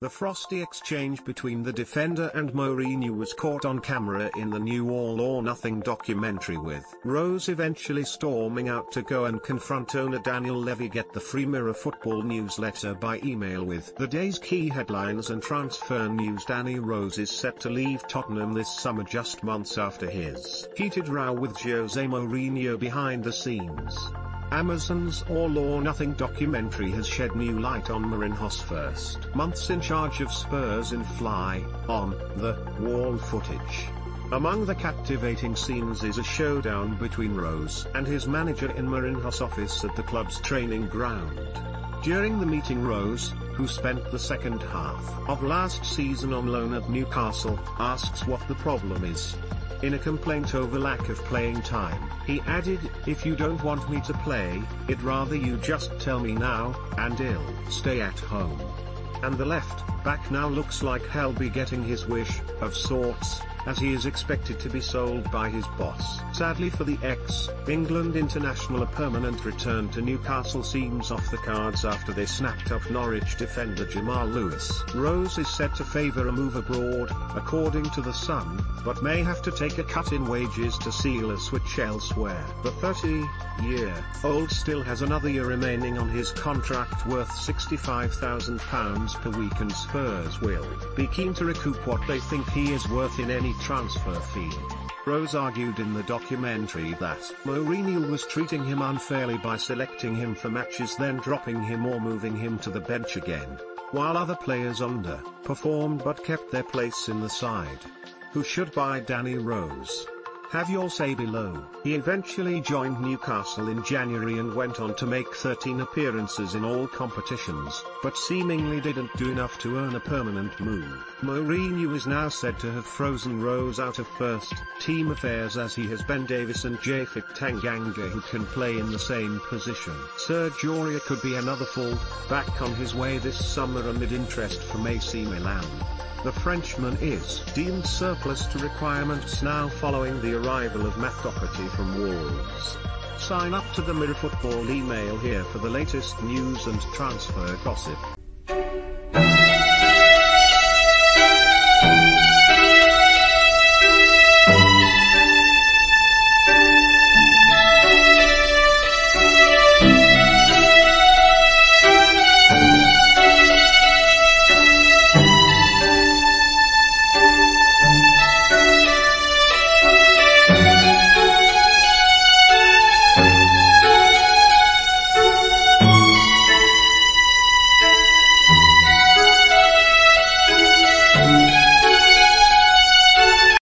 The frosty exchange between the defender and Mourinho was caught on camera in the new All or Nothing documentary with Rose eventually storming out to go and confront owner Daniel Levy get the free Mirror football newsletter by email with the day's key headlines and transfer news Danny Rose is set to leave Tottenham this summer just months after his heated row with Jose Mourinho behind the scenes. Amazon's All or Nothing documentary has shed new light on Mourinho's first months in charge of Spurs in Fly, on, the, wall footage. Among the captivating scenes is a showdown between Rose and his manager in Mourinho's office at the club's training ground. During the meeting Rose, who spent the second half of last season on loan at Newcastle, asks what the problem is. In a complaint over lack of playing time, he added, if you don't want me to play, it rather you just tell me now, and I'll stay at home. And the left back now looks like he'll be getting his wish, of sorts, as he is expected to be sold by his boss. Sadly for the ex-England international a permanent return to Newcastle seems off the cards after they snapped up Norwich defender Jamal Lewis. Rose is said to favour a move abroad, according to The Sun, but may have to take a cut in wages to seal a switch elsewhere. The 30-year-old still has another year remaining on his contract worth £65,000 per week and Spurs will be keen to recoup what they think he is worth in any transfer fee. Rose argued in the documentary that Mourinho was treating him unfairly by selecting him for matches then dropping him or moving him to the bench again, while other players underperformed but kept their place in the side. Who should buy Danny Rose? Have your say below. He eventually joined Newcastle in January and went on to make 13 appearances in all competitions, but seemingly didn't do enough to earn a permanent move. Mourinho is now said to have frozen Rose out of first team affairs as he has Ben Davies and Japhet Tanganga who can play in the same position. Serge Aurier could be another fall back on his way this summer amid interest from AC Milan. The Frenchman is deemed surplus to requirements now following the arrival of Matt Doherty from Wolves. Sign up to the Mirror Football email here for the latest news and transfer gossip.